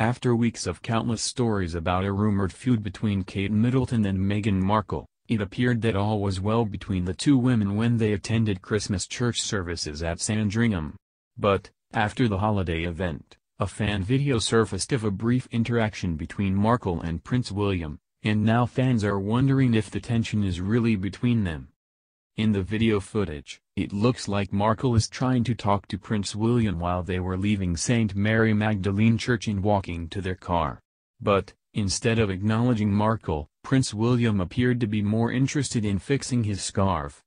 After weeks of countless stories about a rumored feud between Kate Middleton and Meghan Markle, it appeared that all was well between the two women when they attended Christmas church services at Sandringham. But, after the holiday event, a fan video surfaced of a brief interaction between Markle and Prince William, and now fans are wondering if the tension is really between them. In the video footage, it looks like Markle is trying to talk to Prince William while they were leaving St. Mary Magdalene Church and walking to their car. But, instead of acknowledging Markle, Prince William appeared to be more interested in fixing his scarf.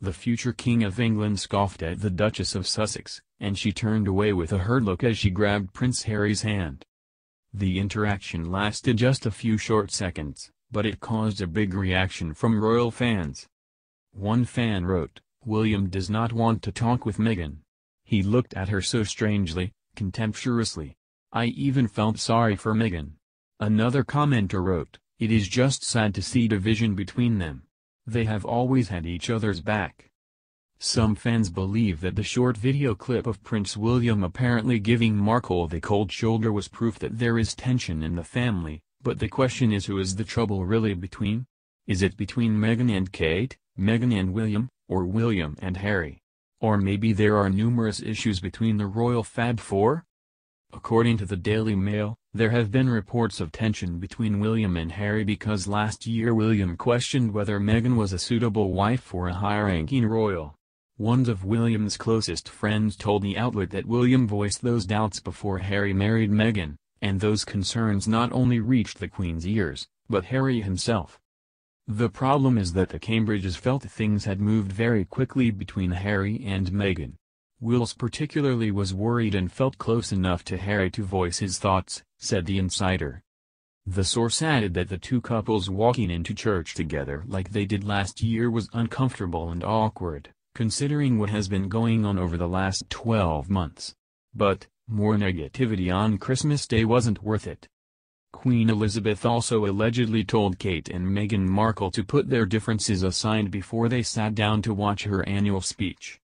The future King of England scoffed at the Duchess of Sussex, and she turned away with a hurt look as she grabbed Prince Harry's hand. The interaction lasted just a few short seconds, but it caused a big reaction from royal fans. One fan wrote, William does not want to talk with Meghan. He looked at her so strangely, contemptuously. I even felt sorry for Meghan. Another commenter wrote, It is just sad to see division between them. They have always had each other's back. Some fans believe that the short video clip of Prince William apparently giving Markle the cold shoulder was proof that there is tension in the family, but the question is who is the trouble really between? Is it between Meghan and Kate, Meghan and William, or William and Harry? Or maybe there are numerous issues between the royal Fab Four? According to the Daily Mail, there have been reports of tension between William and Harry because last year William questioned whether Meghan was a suitable wife for a high-ranking royal. One of William's closest friends told the outlet that William voiced those doubts before Harry married Meghan, and those concerns not only reached the Queen's ears, but Harry himself. The problem is that the Cambridges felt things had moved very quickly between Harry and Meghan. Wills particularly was worried and felt close enough to Harry to voice his thoughts, said the insider. The source added that the two couples walking into church together like they did last year was uncomfortable and awkward, considering what has been going on over the last 12 months. But, more negativity on Christmas Day wasn't worth it. Queen Elizabeth also allegedly told Kate and Meghan Markle to put their differences aside before they sat down to watch her annual speech.